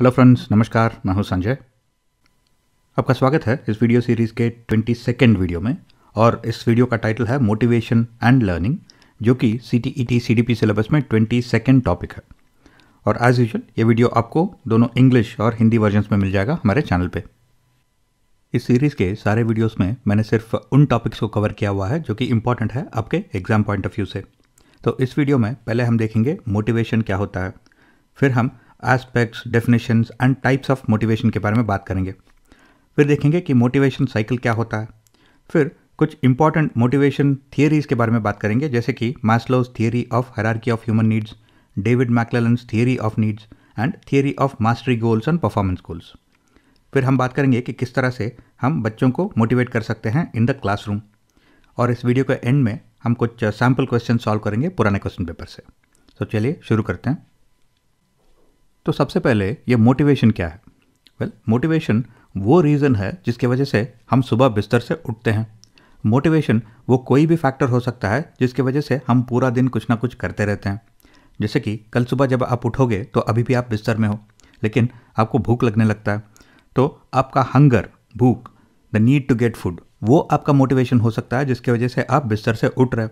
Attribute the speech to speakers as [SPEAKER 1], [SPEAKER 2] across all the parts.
[SPEAKER 1] Hello friends नमस्कार, मैं हूँ संजय। आपका स्वागत है इस वीडियो सीरीज़ के ट्वेंटी सेकेंड वीडियो में, और इस वीडियो का टाइटल है मोटिवेशन एंड लर्निंग जो कि C T E T C D P syllabus में ट्वेंटी सेकेंड टॉपिक है। और एज यूजल ये वीडियो आपको दोनों इंग्लिश और हिंदी वर्जन्स में मिल जाएगा हमारे चैनल पर इस सीरीज़ के सारे वीडियोस में मैंने सिर्फ़ उन टॉपिक्स को कवर किया हुआ है जो कि इंपॉर्टेंट है आपके एग्ज़ाम पॉइंट ऑफ़ व्यू से। तो इस वीडियो में पहले हम देखेंगे मोटिवेशन क्या होता है, फिर हम aspects definitions and types of motivation के बारे में बात करेंगे। फिर देखेंगे कि मोटिवेशन साइकिल क्या होता है। फिर कुछ इंपॉर्टेंट मोटिवेशन थियरीज के बारे में बात करेंगे, जैसे कि Maslow's theory of hierarchy of human needs David McClelland's theory of needs and theory of mastery goals and performance goals फिर हम बात करेंगे कि किस तरह से हम बच्चों को मोटिवेट कर सकते हैं इन द क्लासरूम और इस वीडियो के एंड में हम कुछ सैंपल क्वेश्चन सॉल्व करेंगे पुराने क्वेश्चन पेपर से। तो चलिए शुरू करते हैं। तो सबसे पहले ये मोटिवेशन क्या है? वेल well, मोटिवेशन वो रीज़न है जिसकी वजह से हम सुबह बिस्तर से उठते हैं। मोटिवेशन वो कोई भी फैक्टर हो सकता है जिसकी वजह से हम पूरा दिन कुछ ना कुछ करते रहते हैं। जैसे कि कल सुबह जब आप उठोगे तो अभी भी आप बिस्तर में हो लेकिन आपको भूख लगने लगता है। तो आपका हंगर भूख the need to get food वो आपका मोटिवेशन हो सकता है जिसकी वजह से आप बिस्तर से उठ रहे हो।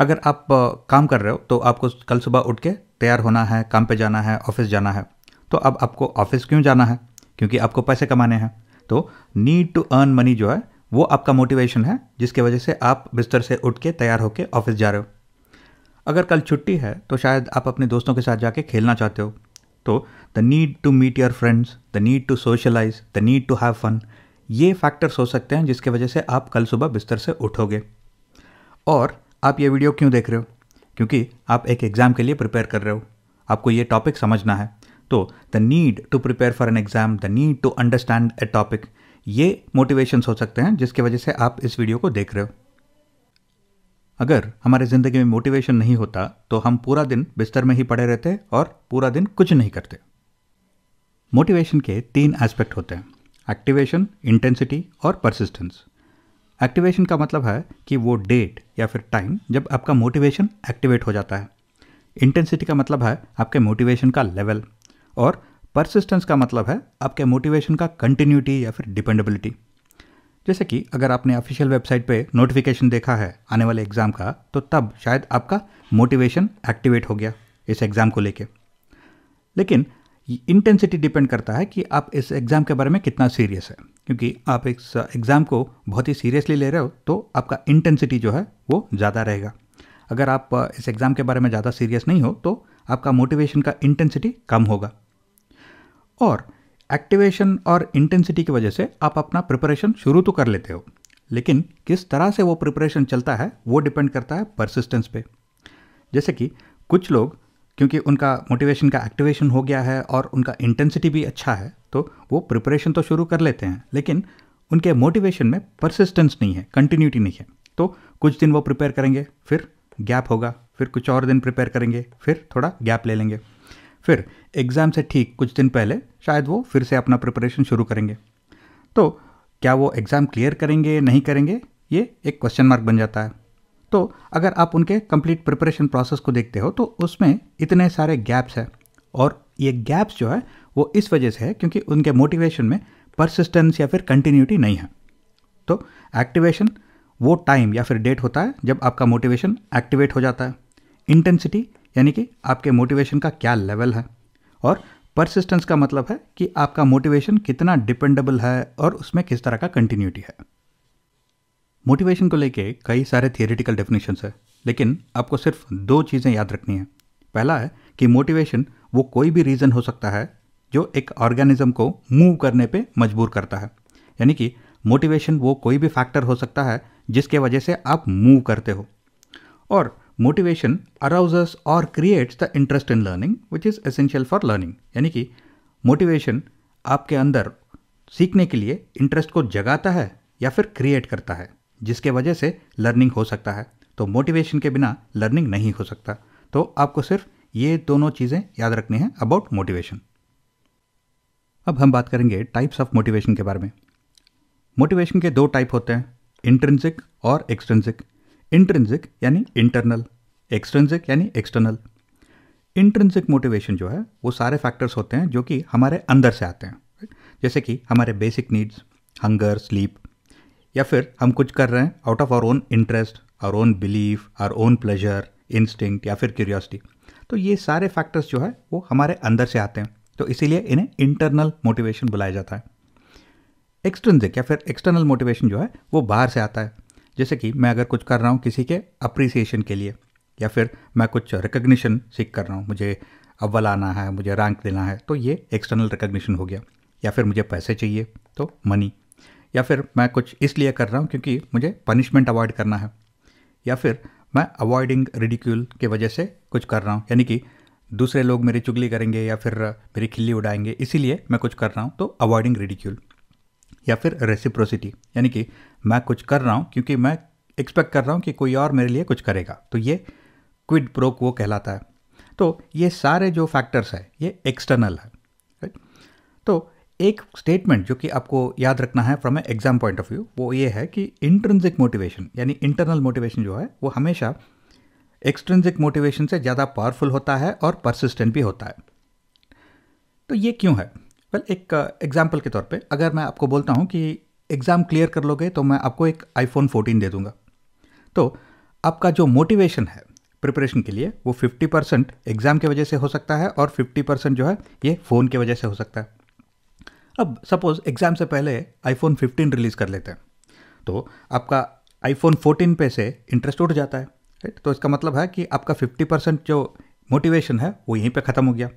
[SPEAKER 1] अगर आप काम कर रहे हो तो आपको कल सुबह उठ के तैयार होना है, काम पे जाना है, ऑफ़िस जाना है तो अब आपको ऑफ़िस क्यों जाना है? क्योंकि आपको पैसे कमाने हैं। तो नीड टू अर्न मनी जो है, वो आपका मोटिवेशन है, जिसके वजह से आप बिस्तर से उठ के तैयार होकर ऑफ़िस जा रहे हो। अगर कल छुट्टी है तो शायद आप अपने दोस्तों के साथ जाके खेलना चाहते हो। तो the need to meet your friends the need to socialize the need to have fun ये फैक्टर्स हो सकते हैं, जिसके वजह से आप कल सुबह बिस्तर से उठोगे। और आप ये वीडियो क्यों देख रहे हो? क्योंकि आप एक एग्ज़ाम के लिए प्रिपेयर कर रहे हो। आपको ये टॉपिक समझना है। तो the need to prepare for an exam the need to understand a topic ये मोटिवेशंस हो सकते हैं जिसकी वजह से आप इस वीडियो को देख रहे हो। अगर हमारे ज़िंदगी में मोटिवेशन नहीं होता तो हम पूरा दिन बिस्तर में ही पड़े रहते और पूरा दिन कुछ नहीं करते। मोटिवेशन के तीन एस्पेक्ट होते हैं। एक्टिवेशन इंटेंसिटी और परसिस्टेंस एक्टिवेशन का मतलब है कि वो डेट या फिर टाइम जब आपका मोटिवेशन एक्टिवेट हो जाता है। इंटेंसिटी का मतलब है आपके मोटिवेशन का लेवल और परसिस्टेंस का मतलब है आपके मोटिवेशन का कंटिन्यूटी या फिर डिपेंडेबिलिटी जैसे कि अगर आपने ऑफिशियल वेबसाइट पे नोटिफिकेशन देखा है आने वाले एग्ज़ाम का तो तब शायद आपका मोटिवेशन एक्टिवेट हो गया इस एग्ज़ाम को लेके। लेकिन इंटेंसिटी डिपेंड करता है कि आप इस एग्ज़ाम के बारे में कितना सीरियस है। क्योंकि आप इस एग्ज़ाम को बहुत ही सीरियसली ले रहे हो तो आपका इंटेंसिटी जो है, वो ज़्यादा रहेगा। अगर आप इस एग्ज़ाम के बारे में ज़्यादा सीरियस नहीं हो तो आपका मोटिवेशन का इंटेंसिटी कम होगा। और एक्टिवेशन और इंटेंसिटी की वजह से आप अपना प्रिपरेशन शुरू तो कर लेते हो, लेकिन किस तरह से वो प्रिपरेशन चलता है, वो डिपेंड करता है परसिस्टेंस पे। जैसे कि कुछ लोग क्योंकि उनका मोटिवेशन का एक्टिवेशन हो गया है और उनका इंटेंसिटी भी अच्छा है तो वो प्रिपरेशन तो शुरू कर लेते हैं, लेकिन उनके मोटिवेशन में परसिस्टेंस नहीं है कंटिन्यूटी नहीं है। तो कुछ दिन वो प्रिपेयर करेंगे, फिर गैप होगा, फिर कुछ और दिन प्रिपेयर करेंगे, फिर थोड़ा गैप ले लेंगे। फिर एग्ज़ाम से ठीक कुछ दिन पहले शायद वो फिर से अपना प्रिपरेशन शुरू करेंगे। तो क्या वो एग्ज़ाम क्लियर करेंगे, नहीं करेंगे, ये एक क्वेश्चन मार्क बन जाता है। तो अगर आप उनके कंप्लीट प्रिपरेशन प्रोसेस को देखते हो तो उसमें इतने सारे गैप्स हैं। और ये गैप्स जो है, वो इस वजह से है क्योंकि उनके मोटिवेशन में परसिस्टेंस या फिर कंटिन्यूटी नहीं है। तो एक्टिवेशन वो टाइम या फिर डेट होता है जब आपका मोटिवेशन एक्टिवेट हो जाता है। इंटेंसिटी यानी कि आपके मोटिवेशन का क्या लेवल है। और परसिस्टेंस का मतलब है कि आपका मोटिवेशन कितना डिपेंडेबल है और उसमें किस तरह का कंटिन्यूटी है। मोटिवेशन को लेके कई सारे थियोरिटिकल डेफिनेशन है, लेकिन आपको सिर्फ़ दो चीज़ें याद रखनी है। पहला है कि मोटिवेशन वो कोई भी रीज़न हो सकता है जो एक ऑर्गेनिज्म को मूव करने पे मजबूर करता है। यानी कि मोटिवेशन वो कोई भी फैक्टर हो सकता है जिसके वजह से आप मूव करते हो। और मोटिवेशन अराउजस और creates the interest in learning which is essential for learning यानी कि मोटिवेशन आपके अंदर सीखने के लिए इंटरेस्ट को जगाता है या फिर क्रिएट करता है। जिसके वजह से लर्निंग हो सकता है। तो मोटिवेशन के बिना लर्निंग नहीं हो सकता। तो आपको सिर्फ़ ये दोनों चीज़ें याद रखनी है अबाउट मोटिवेशन अब हम बात करेंगे टाइप्स ऑफ़ मोटिवेशन के बारे में। मोटिवेशन के दो टाइप होते हैं इंट्रेंसिक और एक्सट्रेंसिक इंट्रेंसिक यानी इंटरनल एक्सट्रेंसिक यानी एक्सटर्नल इंट्रेंसिक मोटिवेशन जो है, वो सारे फैक्टर्स होते हैं जो कि हमारे अंदर से आते हैं। जैसे कि हमारे बेसिक नीड्स हंगर स्लीप या फिर हम कुछ कर रहे हैं out of our own interest our own belief our own pleasure instinct या फिर क्यूरियोसिटी तो ये सारे फैक्टर्स जो है, वो हमारे अंदर से आते हैं। तो इसीलिए इन्हें इंटरनल मोटिवेशन बुलाया जाता है। एक्सट्रेंसिक या फिर एक्सटर्नल मोटिवेशन जो है, वो बाहर से आता है। जैसे कि मैं अगर कुछ कर रहा हूँ किसी के अप्रिसिएशन के लिए, या फिर मैं कुछ रिकग्निशन सीख कर रहा हूँ, मुझे अव्वल आना है, मुझे रैंक देना है तो ये एक्सटर्नल रिकग्निशन हो गया। या फिर मुझे पैसे चाहिए तो मनी या फिर मैं कुछ इसलिए कर रहा हूँ क्योंकि मुझे पनिशमेंट अवॉइड करना है, या फिर मैं अवॉइडिंग रिडिक्यूल के वजह से कुछ कर रहा हूँ, यानी कि दूसरे लोग मेरी चुगली करेंगे या फिर मेरी खिल्ली उड़ाएँगे, इसीलिए मैं कुछ कर रहा हूँ तो अवॉइडिंग रिडिक्यूल या फिर रेसिप्रोसिटी यानी कि मैं कुछ कर रहा हूँ क्योंकि मैं एक्सपेक्ट कर रहा हूँ कि कोई और मेरे लिए कुछ करेगा। तो ये क्विड प्रोक वो कहलाता है। तो ये सारे जो फैक्टर्स है, ये एक्सटर्नल है राइट तो एक स्टेटमेंट जो कि आपको याद रखना है from a exam point of view वो ये है कि इंट्रेंसिक मोटिवेशन यानी इंटरनल मोटिवेशन जो है वो हमेशा एक्सट्रेंसिक मोटिवेशन से ज़्यादा पावरफुल होता है और परसिस्टेंट भी होता है। तो ये क्यों है? वेल well, एक एग्ज़ाम्पल uh, के तौर पे अगर मैं आपको बोलता हूँ कि एग्ज़ाम क्लियर कर लोगे तो मैं आपको एक आईफोन 14 दे दूँगा। तो आपका जो मोटिवेशन है प्रिपरेशन के लिए वो 50 परसेंट एग्ज़ाम की वजह से हो सकता है और 50 परसेंट जो है ये फ़ोन की वजह से हो सकता है। अब सपोज़ एग्ज़ाम से पहले आईफोन 15 रिलीज़ कर लेते हैं तो आपका आईफोन 14 पे से इंटरेस्ट उठ जाता है राइट तो इसका मतलब है कि आपका 50 परसेंट जो मोटिवेशन है, वो यहीं पे ख़त्म हो गया।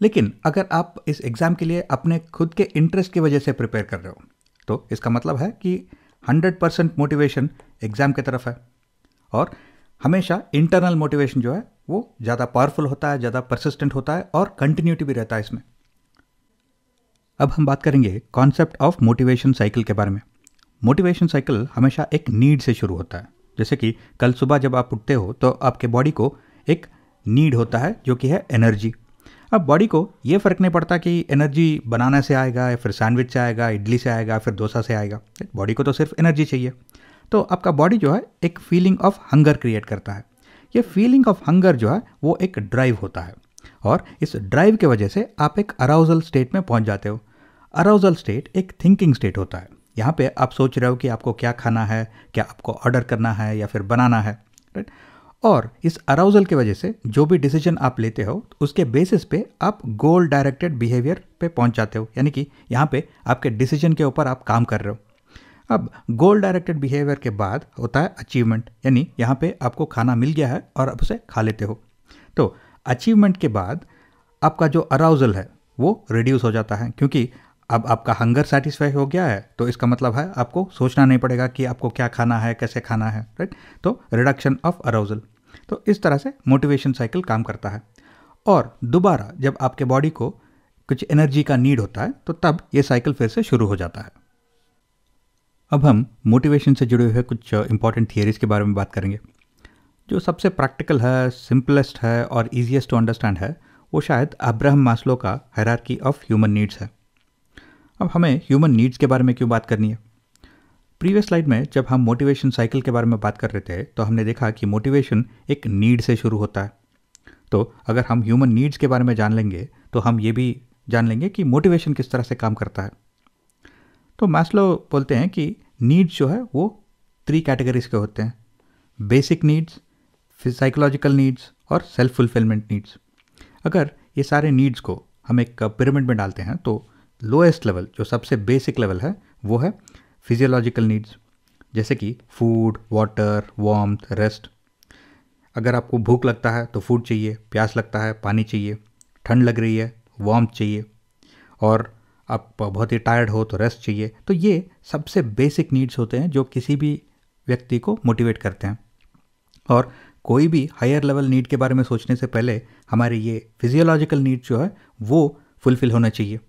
[SPEAKER 1] लेकिन अगर आप इस एग्ज़ाम के लिए अपने खुद के इंटरेस्ट की वजह से प्रिपेयर कर रहे हो तो इसका मतलब है कि 100 परसेंट मोटिवेशन एग्ज़ाम की तरफ़ है। और हमेशा इंटरनल मोटिवेशन जो है, वो ज़्यादा पावरफुल होता है, ज़्यादा परसिस्टेंट होता है और कंटिन्यूटी भी रहता है इसमें। अब हम बात करेंगे कॉन्सेप्ट ऑफ़ मोटिवेशन साइकिल के बारे में। मोटिवेशन साइकिल हमेशा एक नीड से शुरू होता है। जैसे कि कल सुबह जब आप उठते हो तो आपके बॉडी को एक नीड होता है, जो कि है एनर्जी अब बॉडी को ये फ़र्क नहीं पड़ता कि एनर्जी बनाने से आएगा, या फिर सैंडविच से आएगा, इडली से आएगा, फिर डोसा से आएगा। बॉडी को तो सिर्फ़ एनर्जी चाहिए। तो आपका बॉडी जो है, एक फीलिंग ऑफ़ हंगर क्रिएट करता है। ये फीलिंग ऑफ़ हंगर जो है, वो एक ड्राइव होता है। और इस ड्राइव के वजह से आप एक अराउजल स्टेट में पहुँच जाते हो। अराउजल स्टेट एक थिंकिंग स्टेट होता है। यहाँ पे आप सोच रहे हो कि आपको क्या खाना है, क्या आपको ऑर्डर करना है या फिर बनाना है राइट और इस अराउजल की वजह से जो भी डिसीज़न आप लेते हो, उसके बेसिस पे आप गोल डायरेक्टेड बिहेवियर पे पहुँच जाते हो। यानी कि यहाँ पे आपके डिसीज़न के ऊपर आप काम कर रहे हो। अब गोल डायरेक्टेड बिहेवियर के बाद होता है अचीवमेंट यानी यहाँ पे आपको खाना मिल गया है और आप उसे खा लेते हो। तो अचीवमेंट के बाद आपका जो अराउजल है, वो रिड्यूस हो जाता है। क्योंकि अब आपका हंगर सेटिस्फाई हो गया है तो इसका मतलब है आपको सोचना नहीं पड़ेगा कि आपको क्या खाना है, कैसे खाना है राइट तो रिडक्शन ऑफ़ अराउजल तो इस तरह से मोटिवेशन साइकिल काम करता है। और दोबारा जब आपके बॉडी को कुछ एनर्जी का नीड होता है तो तब ये साइकिल फिर से शुरू हो जाता है। अब हम मोटिवेशन से जुड़े हुए कुछ इंपॉर्टेंट थियरीज के बारे में बात करेंगे। जो सबसे प्रैक्टिकल है सिंपलेस्ट है और ईजिएस्ट टू अंडरस्टैंड है, वो शायद अब्राहम मास्लो का हैरारकी ऑफ़ ह्यूमन नीड्स है। अब हमें ह्यूमन नीड्स के बारे में क्यों बात करनी है? प्रीवियस स्लाइड में जब हम मोटिवेशन साइकिल के बारे में बात कर रहे थे तो हमने देखा कि मोटिवेशन एक नीड से शुरू होता है। तो अगर हम ह्यूमन नीड्स के बारे में जान लेंगे तो हम ये भी जान लेंगे कि मोटिवेशन किस तरह से काम करता है। तो मैस्लो बोलते हैं कि नीड्स जो है, वो थ्री कैटेगरीज के होते हैं। बेसिक नीड्स साइकोलॉजिकल नीड्स और सेल्फ फुलफिलमेंट नीड्स अगर ये सारे नीड्स को हम एक पिरामिड में डालते हैं तो लोएस्ट लेवल जो सबसे बेसिक लेवल है, वो है फिजियोलॉजिकल नीड्स जैसे कि फ़ूड वाटर वार्मथ रेस्ट अगर आपको भूख लगता है तो फ़ूड चाहिए, प्यास लगता है, पानी चाहिए, ठंड लग रही है वार्म चाहिए। और आप बहुत ही टायर्ड हो तो रेस्ट चाहिए। तो ये सबसे बेसिक नीड्स होते हैं, जो किसी भी व्यक्ति को मोटिवेट करते हैं। और कोई भी हायर लेवल नीड के बारे में सोचने से पहले, हमारे ये फिजियोलॉजिकल नीड्स जो है, वो फुलफिल होना चाहिए।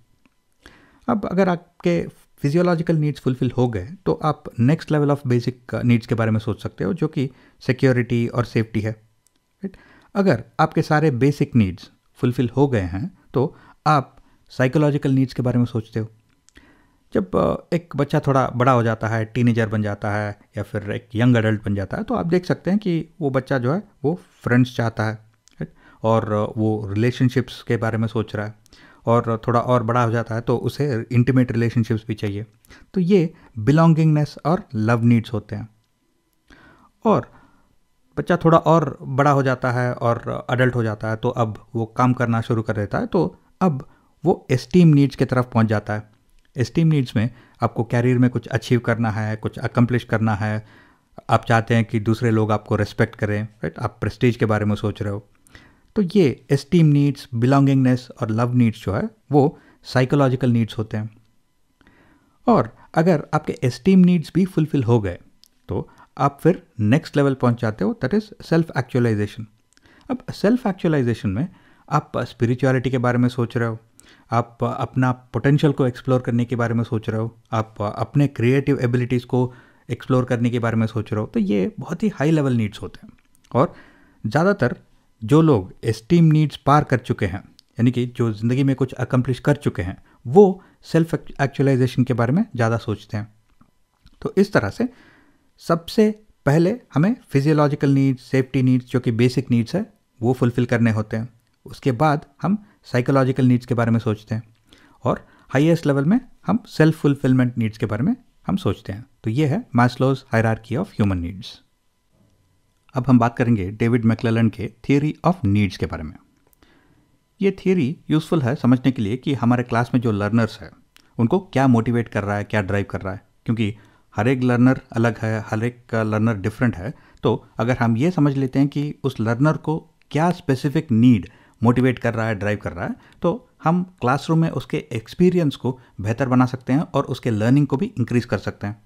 [SPEAKER 1] अब अगर आपके फिजियोलॉजिकल नीड्स फुलफिल हो गए तो आप next level of basic needs के बारे में सोच सकते हो जो कि सिक्योरिटी और सेफ्टी है राइट अगर आपके सारे बेसिक नीड्स फुलफिल हो गए हैं तो आप साइकोलॉजिकल नीड्स के बारे में सोचते हो। जब uh, एक बच्चा थोड़ा बड़ा हो जाता है टीनेजर बन जाता है या फिर एक यंग एडल्ट बन जाता है तो आप देख सकते हैं कि वो बच्चा जो है वो फ्रेंड्स चाहता है और वो रिलेशनशिप्स के बारे में सोच रहा है। और थोड़ा और बड़ा हो जाता है तो उसे इंटीमेट रिलेशनशिप्स भी चाहिए। तो ये बिलोंगिंगनेस और लव नीड्स होते हैं। और बच्चा थोड़ा और बड़ा हो जाता है और अडल्ट हो जाता है तो अब वो काम करना शुरू कर देता है तो अब वो एस्टीम नीड्स की तरफ़ पहुँच जाता है। एस्टीम नीड्स में आपको कैरियर में कुछ अचीव करना है, कुछ अकम्पलिश करना है। आप चाहते हैं कि दूसरे लोग आपको रिस्पेक्ट करें राइट आप प्रेस्टीज के बारे में सोच रहे हो। तो ये एस्टीम नीड्स बिलोंगिंगनेस और लव नीड्स जो है, वो साइकोलॉजिकल नीड्स होते हैं। और अगर आपके एस्टीम नीड्स भी फुलफिल हो गए तो आप फिर नेक्स्ट लेवल पहुँच जाते हो दैट इज़ सेल्फ एक्चुअलाइजेशन अब सेल्फ एक्चुअलाइजेशन में आप स्पिरिचुअलिटी के बारे में सोच रहे हो, आप अपना पोटेंशियल को एक्सप्लोर करने के बारे में सोच रहे हो, आप अपने क्रिएटिव एबिलिटीज़ को एक्सप्लोर करने के बारे में सोच रहे हो तो ये बहुत ही हाई लेवल नीड्स होते हैं। और ज़्यादातर जो लोग एस्टीम नीड्स पार कर चुके हैं, यानी कि जो ज़िंदगी में कुछ अकम्पलिश कर चुके हैं, वो सेल्फ एक्चुअलाइजेशन के बारे में ज़्यादा सोचते हैं। तो इस तरह से सबसे पहले हमें फिजियोलॉजिकल नीड्स सेफ्टी नीड्स जो कि बेसिक नीड्स है, वो फुलफ़िल करने होते हैं। उसके बाद हम साइकोलॉजिकल नीड्स के बारे में सोचते हैं और हाईएस्ट लेवल में हम सेल्फ फुलफिलमेंट नीड्स के बारे में हम सोचते हैं। तो ये है Maslow's hierarchy of human needs अब हम बात करेंगे डेविड मैकलेलन के थियोरी ऑफ़ नीड्स के बारे में। ये थियोरी यूज़फुल है समझने के लिए कि हमारे क्लास में जो लर्नर्स हैं, उनको क्या मोटिवेट कर रहा है, क्या ड्राइव कर रहा है? क्योंकि हर एक लर्नर अलग है, हर एक का लर्नर डिफरेंट है तो अगर हम ये समझ लेते हैं कि उस लर्नर को क्या स्पेसिफिक नीड मोटिवेट कर रहा है ड्राइव कर रहा है तो हम क्लासरूम में उसके एक्सपीरियंस को बेहतर बना सकते हैं और उसके लर्निंग को भी इंक्रीज कर सकते हैं।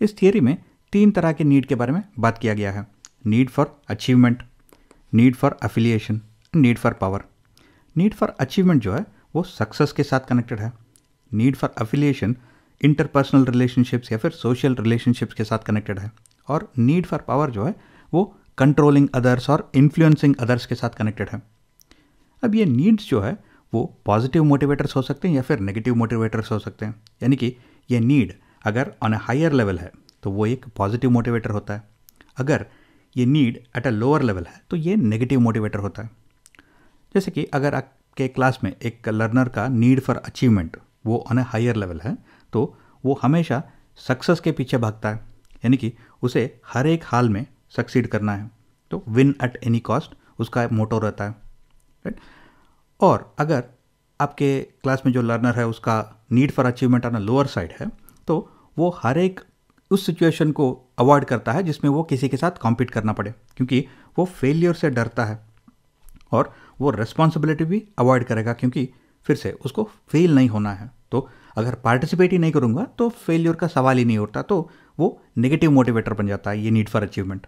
[SPEAKER 1] इस थियोरी में तीन तरह के नीड के बारे में बात किया गया है। Need for achievement need for affiliation need for power need for achievement जो है, वो सक्सेस के साथ कनेक्टेड है। Need for affiliation interpersonal relationships या फिर सोशल रिलेशनशिप्स के साथ कनेक्टेड है। और नीड फॉर पावर जो है, वो कंट्रोलिंग अदर्स और इन्फ्लुएंसिंग अदर्स के साथ कनेक्टेड है। अब ये नीड्स जो है, वो पॉजिटिव मोटिवेटर्स हो सकते हैं या फिर नेगेटिव मोटिवेटर्स हो सकते हैं। यानी कि ये नीड अगर ऑन ए हायर लेवल है तो वो एक पॉजिटिव मोटिवेटर होता है। अगर ये need at a lower level है तो ये नेगेटिव मोटिवेटर होता है। जैसे कि अगर आपके क्लास में एक लर्नर का नीड फॉर अचीवमेंट वो ऑन अ हायर लेवल है तो वो हमेशा सक्सेस के पीछे भागता है। यानी कि उसे हर एक हाल में सक्सीड करना है। तो विन एट एनी कॉस्ट उसका मोटो रहता है। राइट और अगर आपके क्लास में जो लर्नर है, उसका need for achievement on a lower side है तो वो हर एक उस सिचुएशन को अवॉइड करता है जिसमें वो किसी के साथ कॉम्पीट करना पड़े, क्योंकि वो फेलियर से डरता है और वो रिस्पॉन्सिबिलिटी भी अवॉइड करेगा क्योंकि फिर से उसको फेल नहीं होना है। तो अगर पार्टिसिपेट ही नहीं करूँगा तो फेलियर का सवाल ही नहीं उठता तो वो नेगेटिव मोटिवेटर बन जाता है ये नीड फॉर अचीवमेंट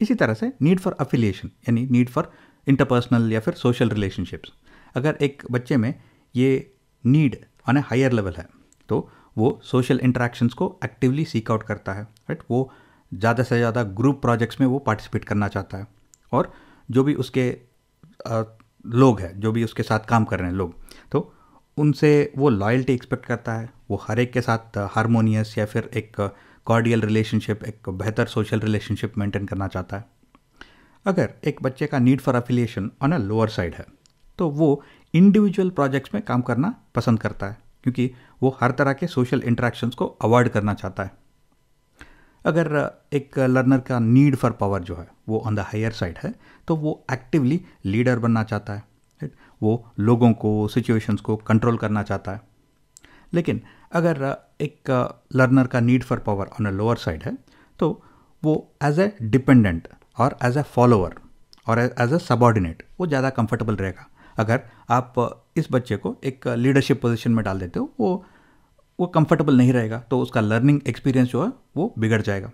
[SPEAKER 1] इसी तरह से नीड फॉर अफिलिएशन यानी नीड फॉर इंटरपर्सनल या फिर सोशल रिलेशनशिप्स अगर एक बच्चे में ये need on a higher level है तो वो सोशल इंटरेक्शंस को एक्टिवली सीक आउट करता है राइट वो ज़्यादा से ज़्यादा ग्रुप प्रोजेक्ट्स में वो पार्टिसिपेट करना चाहता है। और जो भी उसके लोग हैं, जो भी उसके साथ काम कर रहे हैं लोग तो उनसे वो लॉयल्टी एक्सपेक्ट करता है। वो हर एक के साथ हारमोनियस या फिर एक कॉर्डियल रिलेशनशिप एक बेहतर सोशल रिलेशनशिप मेंटेन करना चाहता है। अगर एक बच्चे का need for affiliation on a lower side है तो वो इंडिविजुअल प्रोजेक्ट्स में काम करना पसंद करता है। क्योंकि वो हर तरह के सोशल इंटरेक्शंस को अवॉइड करना चाहता है। अगर एक लर्नर का नीड फॉर पावर जो है, वो ऑन द हायर साइड है तो वो एक्टिवली लीडर बनना चाहता है वो लोगों को सिचुएशंस को कंट्रोल करना चाहता है। लेकिन अगर एक लर्नर का need for power on a lower side है तो वो एज ए डिपेंडेंट और एज ए फॉलोअर और एज ए सबॉर्डिनेट वो ज़्यादा कंफर्टेबल रहेगा। अगर आप इस बच्चे को एक लीडरशिप पोजीशन में डाल देते हो, वो वो कंफर्टेबल नहीं रहेगा तो उसका लर्निंग एक्सपीरियंस जो है, वो बिगड़ जाएगा।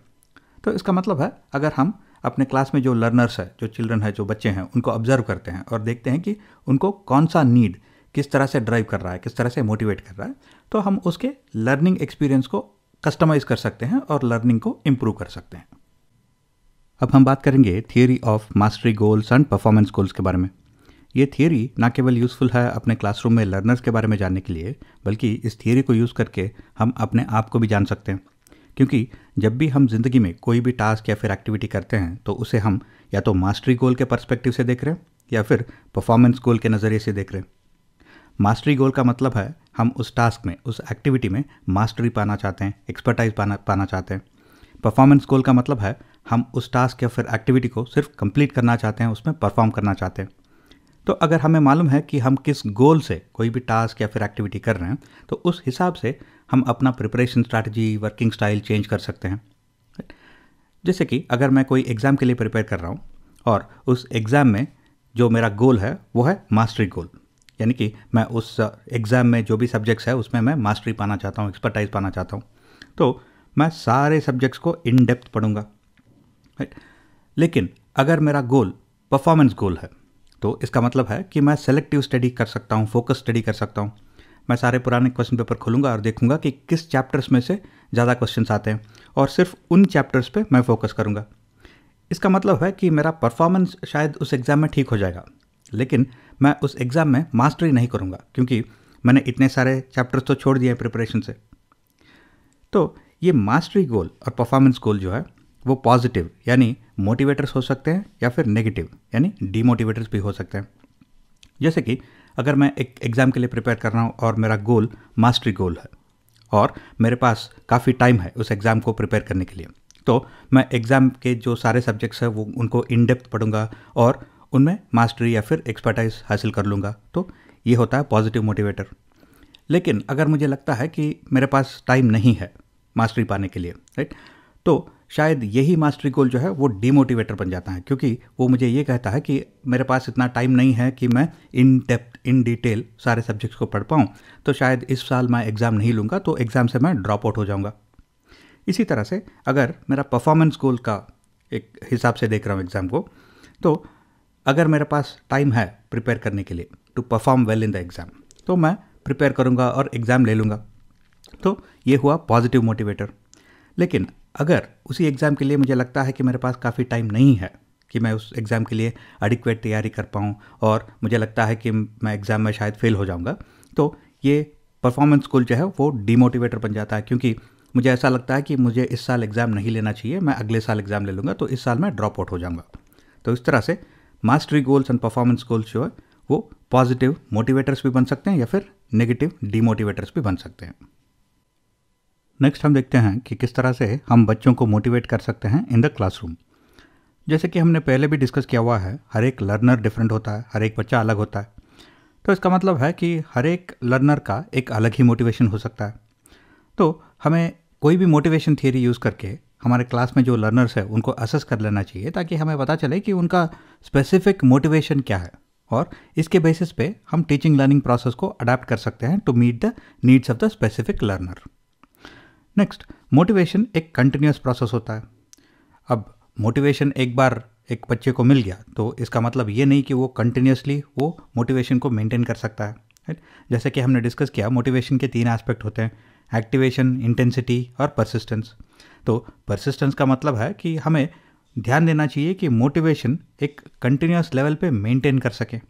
[SPEAKER 1] तो इसका मतलब है, अगर हम अपने क्लास में जो लर्नर्स है, जो चिल्ड्रन है, जो बच्चे हैं, उनको ऑब्ज़र्व करते हैं और देखते हैं कि उनको कौन सा नीड किस तरह से ड्राइव कर रहा है, किस तरह से मोटिवेट कर रहा है तो हम उसके लर्निंग एक्सपीरियंस को कस्टमाइज कर सकते हैं और लर्निंग को इम्प्रूव कर सकते हैं। अब हम बात करेंगे theory of mastery goals and performance goals के बारे में। ये थियोरी ना केवल यूज़फुल है अपने क्लासरूम में लर्नर्स के बारे में जानने के लिए, बल्कि इस थियोरी को यूज़ करके हम अपने आप को भी जान सकते हैं। क्योंकि जब भी हम ज़िंदगी में कोई भी टास्क या फिर एक्टिविटी करते हैं तो उसे हम या तो मास्टरी गोल के परस्पेक्टिव से देख रहे हैं, या फिर परफॉर्मेंस गोल के नज़रिए से देख रहे हैं। मास्टरी गोल का मतलब है, हम उस टास्क में, उस एक्टिविटी में मास्टरी पाना चाहते हैं एक्सपर्टाइज पाना पाना चाहते हैं। परफॉर्मेंस गोल का मतलब है, हम उस टास्क या फिर एक्टिविटी को सिर्फ़ कंप्लीट करना चाहते हैं, उसमें परफॉर्म करना चाहते हैं। तो अगर हमें मालूम है कि हम किस गोल से कोई भी टास्क या फिर एक्टिविटी कर रहे हैं तो उस हिसाब से हम अपना preparation strategy working style change कर सकते हैं। जैसे कि अगर मैं कोई एग्ज़ाम के लिए प्रिपेयर कर रहा हूँ और उस एग्ज़ाम में जो मेरा गोल है, वो है मास्टरी गोल यानी कि मैं उस एग्ज़ाम में जो भी सब्जेक्ट्स है, उसमें मैं मास्टरी पाना चाहता हूँ एक्सपर्टाइज पाना चाहता हूँ। तो मैं सारे सब्जेक्ट्स को इन डेप्थ पढ़ूँगा। राइट लेकिन अगर मेरा गोल परफॉर्मेंस गोल है तो इसका मतलब है कि मैं सेलेक्टिव स्टडी कर सकता हूँ फोकस स्टडी कर सकता हूँ। मैं सारे पुराने क्वेश्चन पेपर खोलूँगा और देखूँगा कि किस चैप्टर्स में से ज़्यादा क्वेश्चंस आते हैं और सिर्फ़ उन चैप्टर्स पर मैं फोकस करूँगा। इसका मतलब है कि मेरा परफॉर्मेंस शायद उस एग्ज़ाम में ठीक हो जाएगा, लेकिन मैं उस एग्ज़ाम में मास्टरी नहीं करूँगा, क्योंकि मैंने इतने सारे चैप्टर्स तो छोड़ दिए हैं प्रिपरेशन से। तो ये मास्टरी गोल और परफॉर्मेंस गोल जो है वो पॉजिटिव यानी मोटिवेटर्स हो सकते हैं या फिर नेगेटिव यानी डीमोटिवेटर्स भी हो सकते हैं। जैसे कि अगर मैं एक एग्ज़ाम के लिए प्रिपेयर कर रहा हूँ और मेरा गोल मास्टरी गोल है और मेरे पास काफ़ी टाइम है उस एग्ज़ाम को प्रिपेयर करने के लिए तो मैं एग्ज़ाम के जो सारे सब्जेक्ट्स हैं वो उनको इन डेप्थ पढ़ूँगा और उनमें मास्टरी या फिर एक्सपर्टाइज हासिल कर लूँगा तो ये होता है पॉजिटिव मोटिवेटर लेकिन अगर मुझे लगता है कि मेरे पास टाइम नहीं है मास्टरी पाने के लिए राइट तो शायद यही मास्टरी गोल जो है वो डीमोटिवेटर बन जाता है, क्योंकि वो मुझे ये कहता है कि मेरे पास इतना टाइम नहीं है कि मैं इन डेप्थ इन डिटेल सारे सब्जेक्ट्स को पढ़ पाऊँ तो शायद इस साल मैं एग्ज़ाम नहीं लूँगा तो एग्ज़ाम से मैं ड्रॉप आउट हो जाऊँगा। इसी तरह से अगर मेरा परफॉर्मेंस गोल का एक हिसाब से देख रहा हूँ एग्ज़ाम को तो अगर मेरे पास टाइम है प्रिपेयर करने के लिए to perform well in the exam तो मैं प्रिपेयर करूँगा और एग्ज़ाम ले लूँगा। तो ये हुआ पॉजिटिव मोटिवेटर लेकिन अगर उसी एग्ज़ाम के लिए मुझे लगता है कि मेरे पास काफ़ी टाइम नहीं है कि मैं उस एग्ज़ाम के लिए एडिक्वेट तैयारी कर पाऊँ और मुझे लगता है कि मैं एग्ज़ाम में शायद फेल हो जाऊँगा तो ये परफॉर्मेंस गोल जो है वो डीमोटिवेटर बन जाता है क्योंकि मुझे ऐसा लगता है कि मुझे इस साल एग्ज़ाम नहीं लेना चाहिए, मैं अगले साल एग्ज़ाम ले लूँगा तो इस साल मैं ड्रॉप आउट हो जाऊँगा। तो इस तरह से mastery goals and performance goals जो है, वो पॉजिटिव मोटिवेटर्स भी बन सकते हैं या फिर नेगेटिव डीमोटिवेटर्स भी बन सकते हैं। नेक्स्ट हम देखते हैं कि किस तरह से हम बच्चों को मोटिवेट कर सकते हैं इन द क्लासरूम जैसे कि हमने पहले भी डिस्कस किया हुआ है, हर एक लर्नर डिफरेंट होता है, हर एक बच्चा अलग होता है। तो इसका मतलब है कि हर एक लर्नर का एक अलग ही मोटिवेशन हो सकता है। तो हमें कोई भी मोटिवेशन थियरी यूज़ करके हमारे क्लास में जो लर्नर्स है, उनको असेस कर लेना चाहिए ताकि हमें पता चले कि उनका स्पेसिफिक मोटिवेशन क्या है। और इसके बेसिस पे हम टीचिंग लर्निंग प्रोसेस को अडाप्ट कर सकते हैं to meet the needs of the specific learner next motivation एक कंटिन्यूस प्रोसेस होता है। अब मोटिवेशन एक बार एक बच्चे को मिल गया तो इसका मतलब ये नहीं कि वो कंटिन्यूसली वो मोटिवेशन को मेंटेन कर सकता है राइट जैसे कि हमने डिस्कस किया मोटिवेशन के तीन एस्पेक्ट होते हैं एक्टिवेशन इंटेंसिटी और परसिस्टेंस तो परसिस्टेंस का मतलब है कि हमें ध्यान देना चाहिए कि मोटिवेशन एक कंटिन्यूस लेवल पे मेंटेन कर सके।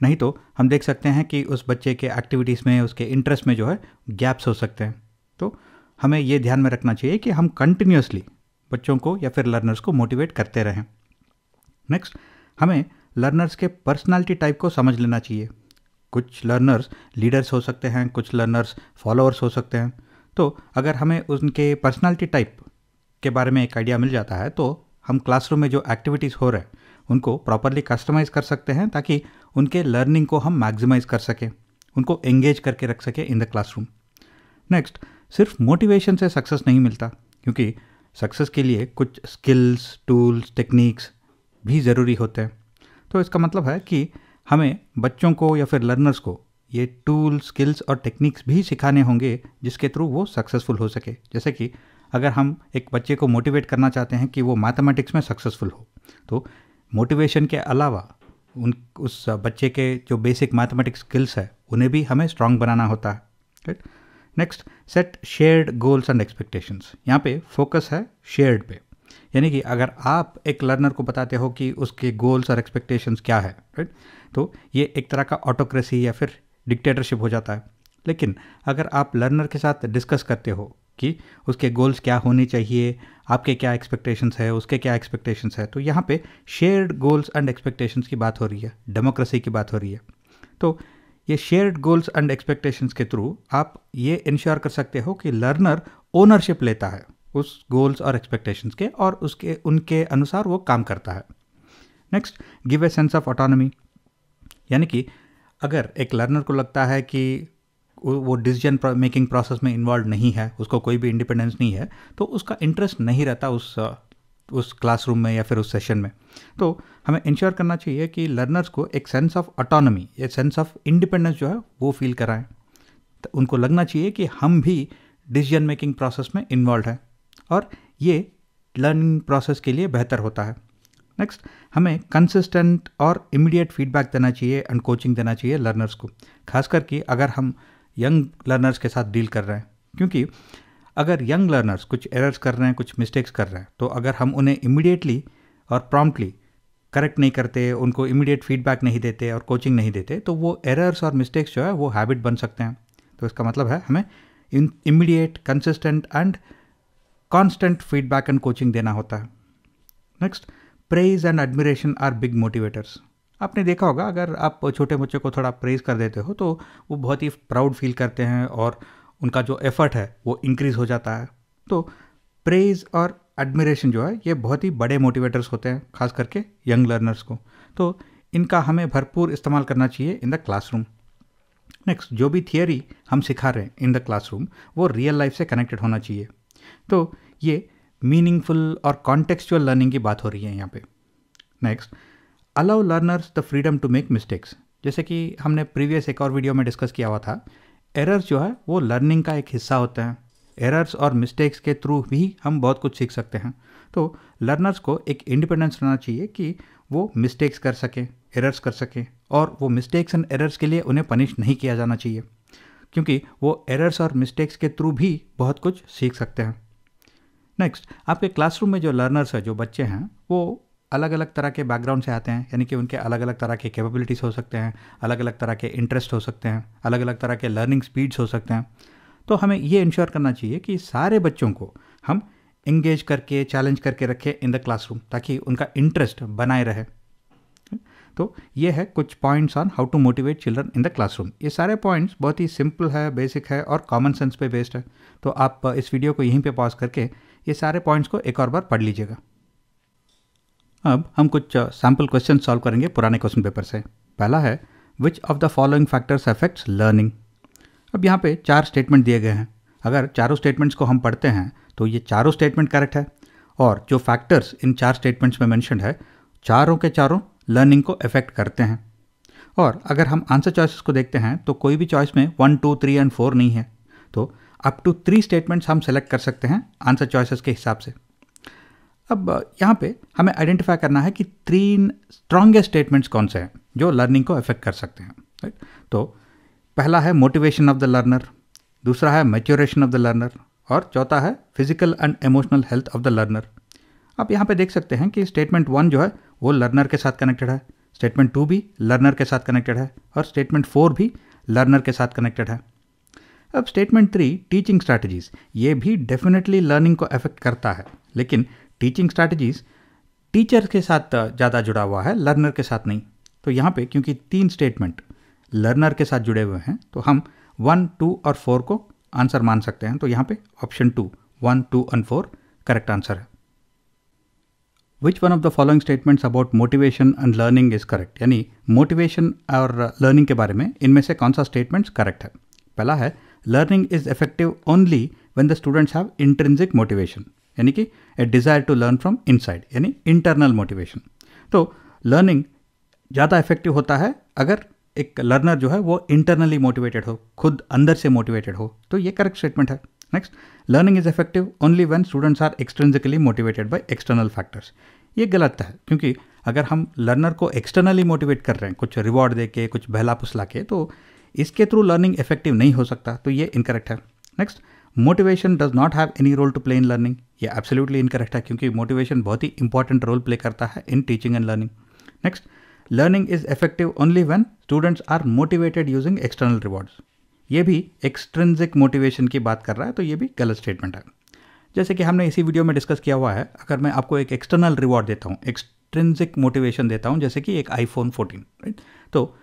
[SPEAKER 1] नहीं तो हम देख सकते हैं कि उस बच्चे के एक्टिविटीज़ में, उसके इंटरेस्ट में जो है गैप्स हो सकते हैं। तो हमें ये ध्यान में रखना चाहिए कि हम कंटिन्यूसली बच्चों को या फिर लर्नर्स को मोटिवेट करते रहें। नेक्स्ट हमें लर्नर्स के पर्सनालिटी टाइप को समझ लेना चाहिए। कुछ लर्नर्स लीडर्स हो सकते हैं, कुछ लर्नर्स फॉलोअर्स हो सकते हैं। तो अगर हमें उनके पर्सनालिटी टाइप के बारे में एक आइडिया मिल जाता है तो हम क्लासरूम में जो एक्टिविटीज़ हो रहे हैं, उनको प्रॉपरली कस्टमाइज कर सकते हैं ताकि उनके लर्निंग को हम मैक्सिमाइज कर सकें, उनको एंगेज करके रख सकें इन द क्लासरूम नेक्स्ट सिर्फ़ मोटिवेशन से सक्सेस नहीं मिलता, क्योंकि सक्सेस के लिए कुछ स्किल्स टूल्स टेक्निक्स भी ज़रूरी होते हैं। तो इसका मतलब है कि हमें बच्चों को या फिर लर्नर्स को ये टूल स्किल्स और टेक्निक्स भी सिखाने होंगे, जिसके थ्रू वो सक्सेसफुल हो सके। जैसे कि अगर हम एक बच्चे को मोटिवेट करना चाहते हैं कि वो मैथमेटिक्स में सक्सेसफुल हो तो मोटिवेशन के अलावा उन, उस बच्चे के जो बेसिक मैथमेटिक्स स्किल्स है, उन्हें भी हमें स्ट्रांग बनाना होता है right next set shared goals and expectations यहाँ पे फोकस है शेयर्ड पे। यानी कि अगर आप एक लर्नर को बताते हो कि उसके गोल्स और एक्सपेक्टेशंस क्या है राइट तो ये एक तरह का ऑटोक्रेसी या फिर डिक्टेटरशिप हो जाता है। लेकिन अगर आप लर्नर के साथ डिस्कस करते हो कि उसके गोल्स क्या होने चाहिए, आपके क्या एक्सपेक्टेशंस है, उसके क्या एक्सपेक्टेशंस है तो यहाँ पे शेयर्ड गोल्स एंड एक्सपेक्टेशंस की बात हो रही है डेमोक्रेसी की बात हो रही है। तो ये शेयर्ड गोल्स एंड एक्सपेक्टेशंस के थ्रू आप ये इंश्योर कर सकते हो कि लर्नर ओनरशिप लेता है, उस गोल्स और एक्सपेक्टेशंस के और उसके, उनके अनुसार वो काम करता है। Next give a sense of autonomy यानी कि अगर एक लर्नर को लगता है कि वो डिसीज़न मेकिंग प्रोसेस में इन्वॉल्व नहीं है, उसको कोई भी इंडिपेंडेंस नहीं है तो उसका इंटरेस्ट नहीं रहता उस उस क्लासरूम में या फिर उस सेशन में। तो हमें इंश्योर करना चाहिए कि लर्नर्स को एक सेंस ऑफ़ ऑटोनॉमी या सेंस ऑफ़ इंडिपेंडेंस जो है, वो फील कराएँ। तो उनको लगना चाहिए कि हम भी डिसीज़न मेकिंग प्रोसेस में इन्वॉल्व हैं और ये लर्निंग प्रोसेस के लिए बेहतर होता है। नेक्स्ट हमें कंसिस्टेंट और इमीडिएट फीडबैक देना चाहिए एंड कोचिंग देना चाहिए लर्नर्स को। खास करके अगर हम यंग लर्नर्स के साथ डील कर रहे हैं, क्योंकि अगर यंग लर्नर्स कुछ एरर्स कर रहे हैं, कुछ मिस्टेक्स कर रहे हैं तो अगर हम उन्हें इमिडिएटली और प्रॉम्प्टली करेक्ट नहीं करते, उनको इमीडिएट फीडबैक नहीं देते और कोचिंग नहीं देते तो वो एरर्स और मिस्टेक्स जो है, वो हैबिट बन सकते हैं। तो इसका मतलब है हमें immediate consistent and constant feedback and coaching देना होता है। Next praise and admiration are big motivators आपने देखा होगा, अगर आप छोटे बच्चे को थोड़ा प्रेज कर देते हो तो वो बहुत ही प्राउड फील करते हैं और उनका जो एफर्ट है, वो इंक्रीज हो जाता है। तो प्रेज और एडमिरेशन जो है, ये बहुत ही बड़े मोटिवेटर्स होते हैं, खास करके यंग लर्नर्स को। तो इनका हमें भरपूर इस्तेमाल करना चाहिए इन द क्लासरूम नेक्स्ट जो भी थियोरी हम सिखा रहे हैं इन द क्लासरूम वो रियल लाइफ से कनेक्टेड होना चाहिए। तो ये मीनिंगफुल और कॉन्टेक्चुअल लर्निंग की बात हो रही है यहाँ पे। Next allow learners the freedom to make mistakes जैसे कि हमने प्रीवियस एक और वीडियो में डिस्कस किया हुआ था एरर्स जो है, वो लर्निंग का एक हिस्सा होता है। एरर्स और मिस्टेक्स के थ्रू भी हम बहुत कुछ सीख सकते हैं। तो लर्नर्स को एक इंडिपेंडेंस रहना चाहिए कि वो मिस्टेक्स कर सकें, एरर्स कर सकें, और वो मिस्टेक्स एंड एरर्स के लिए उन्हें पनिश नहीं किया जाना चाहिए, क्योंकि वो एरर्स और मिस्टेक्स के थ्रू भी बहुत कुछ सीख सकते हैं। नेक्स्ट, आपके क्लासरूम में जो लर्नर्स हैं, जो बच्चे हैं, वो अलग अलग तरह के बैकग्राउंड से आते हैं, यानी कि उनके अलग अलग तरह के कैपेबिलिटीज़ हो सकते हैं अलग अलग तरह के इंटरेस्ट हो सकते हैं अलग अलग तरह के लर्निंग स्पीड्स हो सकते हैं। तो हमें ये इंश्योर करना चाहिए कि सारे बच्चों को हम इंगेज करके चैलेंज करके रखें इन द क्लासरूम ताकि उनका इंटरेस्ट बनाए रहे। तो ये है कुछ points on how to motivate children in the classroom ये सारे पॉइंट्स बहुत ही सिंपल है बेसिक है और कॉमन सेंस पे बेस्ड है। तो आप इस वीडियो को यहीं पे पॉज करके ये सारे पॉइंट्स को एक और बार पढ़ लीजिएगा। अब हम कुछ सैंपल क्वेश्चन सॉल्व करेंगे पुराने क्वेश्चन पेपर से। पहला है which of the following factors affects learning अब यहाँ पे चार स्टेटमेंट दिए गए हैं। अगर चारों स्टेटमेंट्स को हम पढ़ते हैं तो ये चारों स्टेटमेंट करेक्ट है। और जो फैक्टर्स इन चार स्टेटमेंट्स में मैंशन है, चारों के चारों लर्निंग को अफेक्ट करते हैं। और अगर हम आंसर चॉइसेस को देखते हैं तो कोई भी चॉइस में one two three and four नहीं है। तो अप टू थ्री स्टेटमेंट्स हम सेलेक्ट कर सकते हैं आंसर चॉइसेस के हिसाब से। अब यहाँ पे हमें आइडेंटिफाई करना है कि तीन स्ट्रॉन्गेस्ट स्टेटमेंट्स कौन से हैं, जो लर्निंग को अफेक्ट कर सकते हैं राइट तो पहला है मोटिवेशन ऑफ़ द लर्नर दूसरा है मेच्योरेशन ऑफ़ द लर्नर और चौथा है physical and emotional health of the learner आप यहाँ पे देख सकते हैं कि स्टेटमेंट वन जो है, वो लर्नर के साथ कनेक्टेड है स्टेटमेंट टू भी लर्नर के साथ कनेक्टेड है, और स्टेटमेंट फोर भी लर्नर के साथ कनेक्टेड है। अब स्टेटमेंट थ्री टीचिंग स्ट्रैटेजीज ये भी डेफिनेटली लर्निंग को अफेक्ट करता है, लेकिन टीचिंग स्ट्रैटेजीज टीचर के साथ ज़्यादा जुड़ा हुआ है लर्नर के साथ नहीं। तो यहाँ पे क्योंकि तीन स्टेटमेंट लर्नर के साथ जुड़े हुए हैं तो हम वन टू और फोर को आंसर मान सकते हैं। तो यहाँ पे option two one two and four correct answer है। Which one of the following statements about motivation and learning is correct यानी मोटिवेशन और लर्निंग के बारे में, इनमें से कौन सा स्टेटमेंट्स करेक्ट है? पहला है learning is effective only when the students have intrinsic motivation यानी कि a desire to learn from inside यानी इंटरनल मोटिवेशन तो लर्निंग ज़्यादा इफ़ेक्टिव होता है अगर एक लर्नर जो है वो इंटरनली मोटिवेटेड हो, खुद अंदर से मोटिवेटेड हो तो ये करेक्ट स्टेटमेंट है। Next learning is effective only when students are extrinsically motivated by external factors ये गलत है, क्योंकि अगर हम लर्नर को एक्सटर्नली मोटिवेट कर रहे हैं, कुछ रिवॉर्ड दे के, कुछ बहला पुसला के तो इसके थ्रू लर्निंग इफ़ेक्टिव नहीं हो सकता तो ये इनकरेक्ट है। Next motivation does not have any role to play in learning ये एब्सोल्युटली इनकरेक्ट है क्योंकि मोटिवेशन बहुत ही इंपॉर्टेंट रोल प्ले करता है in teaching and learning next learning is effective only when students are motivated using external rewards ये भी extrinsic motivation की बात कर रहा है तो ये भी गलत स्टेटमेंट है। जैसे कि हमने इसी वीडियो में डिस्कस किया हुआ है, अगर मैं आपको एक एक्सटर्नल रिवॉर्ड देता हूँ एक्सट्रेंसिक मोटिवेशन देता हूँ, जैसे कि एक आईफोन 14 राइट तो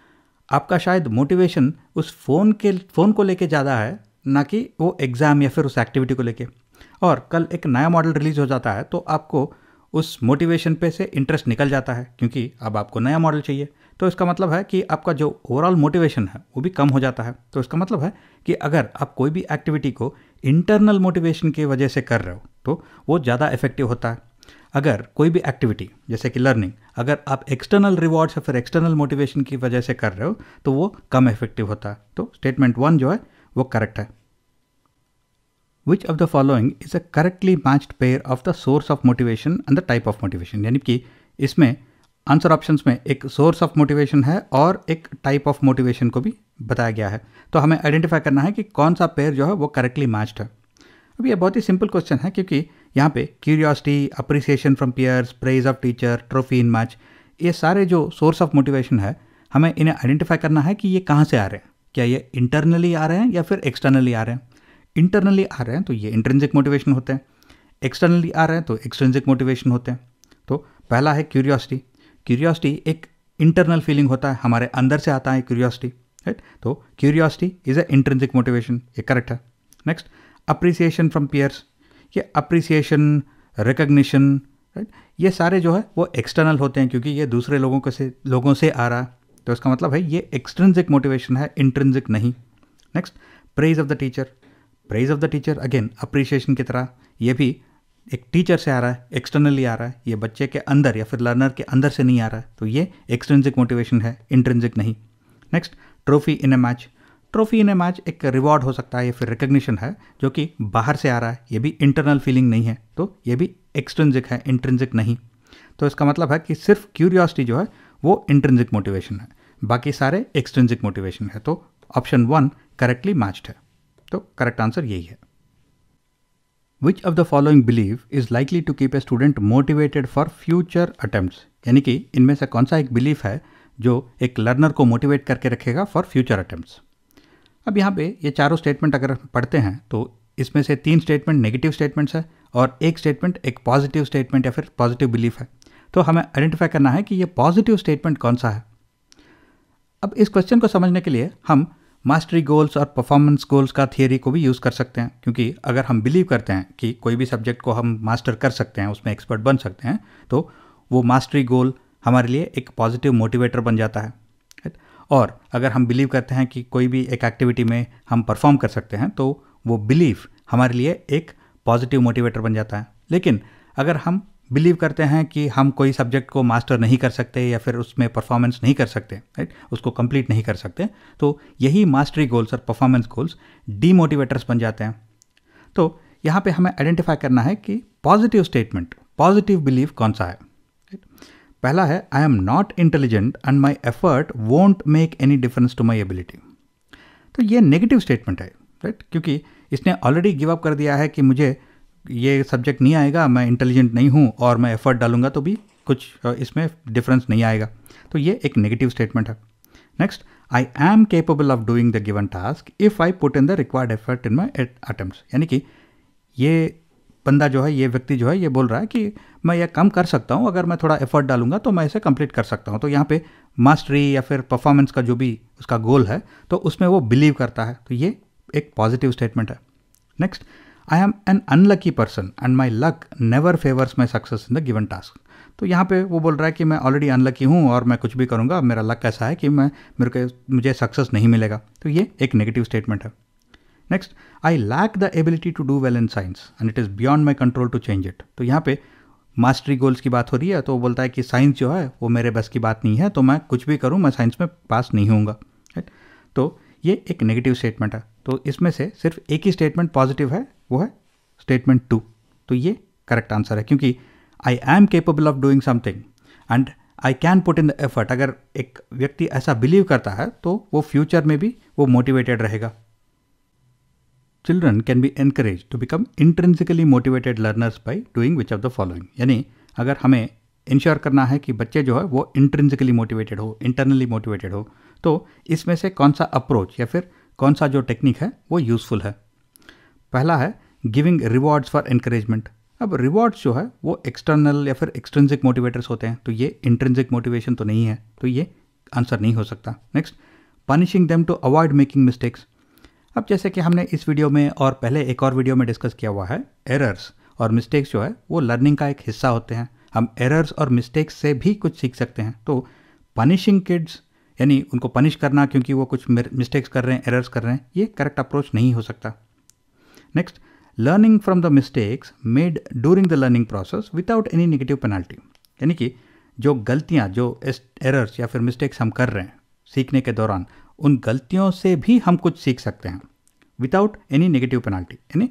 [SPEAKER 1] आपका शायद मोटिवेशन उस फ़ोन के फ़ोन को लेके ज़्यादा है, ना कि वो एग्ज़ाम या फिर उस एक्टिविटी को लेके। और कल एक नया मॉडल रिलीज़ हो जाता है तो आपको उस मोटिवेशन पे से इंटरेस्ट निकल जाता है, क्योंकि अब आपको नया मॉडल चाहिए। तो इसका मतलब है कि आपका जो ओवरऑल मोटिवेशन है, वो भी कम हो जाता है। तो इसका मतलब है कि अगर आप कोई भी एक्टिविटी को इंटरनल मोटिवेशन की वजह से कर रहे हो तो वो ज़्यादा इफ़ेक्टिव होता है। अगर कोई भी एक्टिविटी जैसे कि लर्निंग अगर आप एक्सटर्नल रिवॉर्ड्स या फिर एक्सटर्नल मोटिवेशन की वजह से कर रहे हो तो वो कम इफ़ेक्टिव होता है। तो स्टेटमेंट वन जो है, वो करेक्ट है। Which of the following is a correctly matched pair of the source of motivation and the type of motivation यानी कि इसमें आंसर ऑप्शंस में एक सोर्स ऑफ़ मोटिवेशन है और एक टाइप ऑफ़ मोटिवेशन को भी बताया गया है। तो हमें आइडेंटिफाई करना है कि कौन सा पेयर जो है वो करेक्टली मैच्ड है। अब ये बहुत ही सिंपल क्वेश्चन है क्योंकि यहाँ पे curiosity appreciation from peers praise of teacher trophy in match ये सारे जो सोर्स ऑफ़ मोटिवेशन है, हमें इन्हें आइडेंटिफाई करना है कि ये कहाँ से आ रहे हैं? क्या ये इंटरनली आ रहे हैं या फिर एक्सटर्नली आ रहे हैं? इंटरनली आ रहे हैं तो ये इंट्रेंसिक मोटिवेशन होते हैं। एक्सटर्नली आ रहे हैं तो एक्सट्रेंसिक मोटिवेशन होते हैं। तो पहला है क्यूरियोसिटी क्यूरियोसिटी एक इंटरनल फीलिंग होता है, हमारे अंदर से आता है क्यूरियोसिटी राइट तो curiosity is a intrinsic motivation ये करेक्ट है। नेक्स्ट अप्रिसिएशन फ्रॉम पियर्स ये अप्रिसिएशन रिकग्निशन राइट ये सारे जो है, वो एक्सटर्नल होते हैं, क्योंकि ये दूसरे लोगों के से, लोगों से आ रहा है। तो इसका मतलब है, ये एक्सट्रेंसिक मोटिवेशन है इंट्रेंसिक नहीं। Next praise of the teacher praise of the teacher again appreciation की तरह। ये भी एक टीचर से आ रहा है एक्सटर्नली आ रहा है। ये बच्चे के अंदर या फिर लर्नर के अंदर से नहीं आ रहा है। तो ये एक्सटेंसिक मोटिवेशन है इंट्रेंसिक नहीं। Next trophy in a match trophy in a match एक रिवॉर्ड हो सकता है या फिर रिकग्निशन है, जो कि बाहर से आ रहा है। ये भी इंटरनल फीलिंग नहीं है। तो ये भी एक्सटेंसिक है इंट्रेंसिक नहीं। तो इसका मतलब है कि सिर्फ़ क्यूरियोसिटी जो है, वो इंट्रेंसिक मोटिवेशन है। बाकी सारे एक्सटेंसिक मोटिवेशन है। तो ऑप्शन वन करेक्टली मैच्ड है। तो करेक्ट आंसर यही है। Which of the following believe is likely to keep a student motivated for future attempt यानी कि इनमें से कौन सा एक बिलीफ है जो एक लर्नर को मोटिवेट करके रखेगा फॉर फ्यूचर अटेम्प्ट अब यहाँ पे ये चारों स्टेटमेंट अगर पढ़ते हैं तो इसमें से तीन स्टेटमेंट नेगेटिव स्टेटमेंट्स है और एक स्टेटमेंट एक पॉजिटिव स्टेटमेंट या फिर पॉजिटिव बिलीफ है। तो हमें आइडेंटिफाई करना है कि ये पॉजिटिव स्टेटमेंट कौन सा है। अब इस क्वेश्चन को समझने के लिए हम मास्टरी गोल्स और परफॉर्मेंस गोल्स का थियरी को भी यूज़ कर सकते हैं, क्योंकि अगर हम बिलीव करते हैं कि कोई भी सब्जेक्ट को हम मास्टर कर सकते हैं, उसमें एक्सपर्ट बन सकते हैं तो वो मास्टरी गोल हमारे लिए एक पॉजिटिव मोटिवेटर बन जाता है और अगर हम बिलीव करते हैं कि कोई भी एक एक्टिविटी में हम परफॉर्म कर सकते हैं तो वो बिलीफ हमारे लिए एक पॉजिटिव मोटिवेटर बन जाता है। लेकिन अगर हम बिलीव करते हैं कि हम कोई सब्जेक्ट को मास्टर नहीं कर सकते या फिर उसमें परफॉर्मेंस नहीं कर सकते राइट उसको कंप्लीट नहीं कर सकते। तो यही मास्टरी गोल्स और परफॉर्मेंस गोल्स डीमोटिवेटर्स बन जाते हैं। तो यहाँ पे हमें आइडेंटिफाई करना है कि पॉजिटिव स्टेटमेंट पॉजिटिव बिलीव कौन सा है पहला है I am not intelligent and my effort won't make any difference to my ability तो ये नेगेटिव स्टेटमेंट है राइट क्योंकि इसने ऑलरेडी गिव अप कर दिया है कि मुझे ये सब्जेक्ट नहीं आएगा, मैं इंटेलिजेंट नहीं हूँ और मैं एफर्ट डालूँगा तो भी कुछ इसमें डिफरेंस नहीं आएगा। तो ये एक नेगेटिव स्टेटमेंट है। Next I am capable of doing the given task if I put in the required effort in my attempt यानी कि ये बंदा जो है, ये व्यक्ति जो है, ये बोल रहा है कि मैं यह कम कर सकता हूँ, अगर मैं थोड़ा एफर्ट डालूँगा तो मैं इसे कंप्लीट कर सकता हूँ। तो यहाँ पे मास्टरी या फिर परफॉर्मेंस का जो भी उसका गोल है तो उसमें वो बिलीव करता है। तो ये एक पॉजिटिव स्टेटमेंट है। Next I am an unlucky person and my luck never favours my success in the given task तो यहाँ पे वो बोल रहा है कि मैं ऑलरेडी अनलकी हूँ और मैं कुछ भी करूँगा, मेरा लक ऐसा है कि मैं, मेरे को मुझे सक्सेस नहीं मिलेगा। तो ये एक नेगेटिव स्टेटमेंट है। Next I lack the ability to do well in science and it is beyond my control to change it तो यहाँ पे मास्टरी गोल्स की बात हो रही है तो वो बोलता है कि साइंस जो है वो मेरे बस की बात नहीं है तो मैं कुछ भी करूँ, मैं साइंस में पास नहीं होऊँगा। राइट तो ये एक नेगेटिव स्टेटमेंट है। तो इसमें से सिर्फ़ एक ही स्टेटमेंट पॉजिटिव है वो है स्टेटमेंट टू तो ये करेक्ट आंसर है, क्योंकि I am capable of doing something and I can put in the effort अगर एक व्यक्ति ऐसा बिलीव करता है तो वो फ्यूचर में भी वो मोटिवेटेड रहेगा। Children can be encourage to become intrinsically motivated learners by doing which of the following यानी अगर हमें इंश्योर करना है कि बच्चे जो है वो इंट्रेंसिकली मोटिवेटेड हो इंटरनली मोटिवेटेड हो तो इसमें से कौन सा अप्रोच या फिर कौन सा जो टेक्निक है, वो यूज़फुल है। पहला है गिविंग रिवॉर्ड्स फॉर इनक्रेजमेंट अब रिवॉर्ड्स जो है, वो एक्सटर्नल या फिर एक्सट्रेंसिक मोटिवेटर्स होते हैं। तो ये इंट्रेंसिक मोटिवेशन तो नहीं है तो ये आंसर नहीं हो सकता। Next punishing them to avoid making mistakes अब जैसे कि हमने इस वीडियो में और पहले एक और वीडियो में डिस्कस किया हुआ है एरर्स और मिस्टेक्स जो है, वो लर्निंग का एक हिस्सा होते हैं। हम एरर्स और मिस्टेक्स से भी कुछ सीख सकते हैं। तो पनिशिंग किड्स यानी उनको पनिश करना क्योंकि वो कुछ मिस्टेक्स कर रहे हैं एरर्स कर रहे हैं, ये करेक्ट अप्रोच नहीं हो सकता। Next learning from the mistakes made during the learning process without any negative penalty यानी कि जो गलतियाँ, जो एरर्स या फिर मिस्टेक्स हम कर रहे हैं सीखने के दौरान, उन गलतियों से भी हम कुछ सीख सकते हैं विदाउट एनी नेगेटिव पेनाल्टी यानी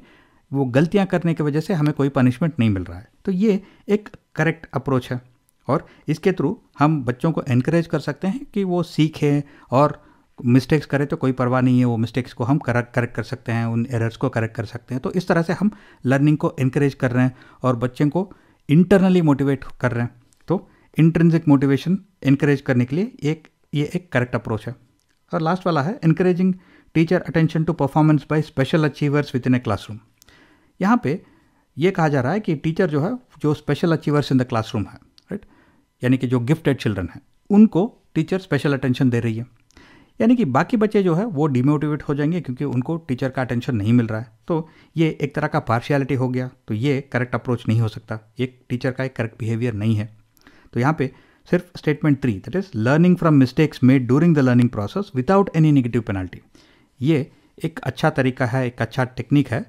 [SPEAKER 1] वो गलतियाँ करने की वजह से हमें कोई पनिशमेंट नहीं मिल रहा है। तो ये एक करेक्ट अप्रोच है और इसके थ्रू हम बच्चों को इनक्रेज कर सकते हैं कि वो सीखें और मिस्टेक्स करें तो कोई परवाह नहीं है, वो मिस्टेक्स को हम करेक्ट करेक्ट कर सकते हैं, उन एरर्स को करेक्ट कर सकते हैं। तो इस तरह से हम लर्निंग को इनक्रेज कर रहे हैं और बच्चे को इंटरनली मोटिवेट कर रहे हैं। तो इंट्रेंसिक मोटिवेशन इनक्रेज करने के लिए एक, ये एक करेक्ट अप्रोच है। और लास्ट वाला है increasing teacher attention to performance by special achievers within a classroom यहाँ पे ये कहा जा रहा है कि टीचर जो है, जो special achievers in the classroom है राइट यानी कि जो गिफ्टेड चिल्ड्रन है, उनको टीचर स्पेशल अटेंशन दे रही है। यानी कि बाकी बच्चे जो है, वो डिमोटिवेट हो जाएँगे क्योंकि उनको टीचर का अटेंशन नहीं मिल रहा है। तो ये एक तरह का पार्शियलिटी हो गया। तो ये करेक्ट अप्रोच नहीं हो सकता। एक टीचर का एक करेक्ट बिहेवियर नहीं है। तो यहाँ पे सिर्फ़ statement three that is learning from mistakes made during the learning process without any negative penalty ये एक अच्छा तरीका है, एक अच्छा टेक्निक है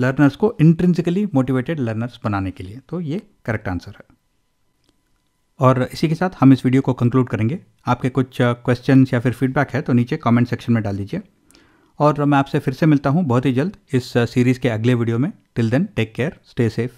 [SPEAKER 1] लर्नर्स को इंट्रेंसिकली मोटिवेटेड लर्नर्स बनाने के लिए। तो ये करेक्ट आंसर है। और इसी के साथ हम इस वीडियो को कंक्लूड करेंगे। आपके कुछ क्वेश्चन या फिर फीडबैक है तो नीचे कमेंट सेक्शन में डाल दीजिए। और मैं आपसे फिर से मिलता हूँ बहुत ही जल्द इस सीरीज़ के अगले वीडियो में। Till then take care stay safe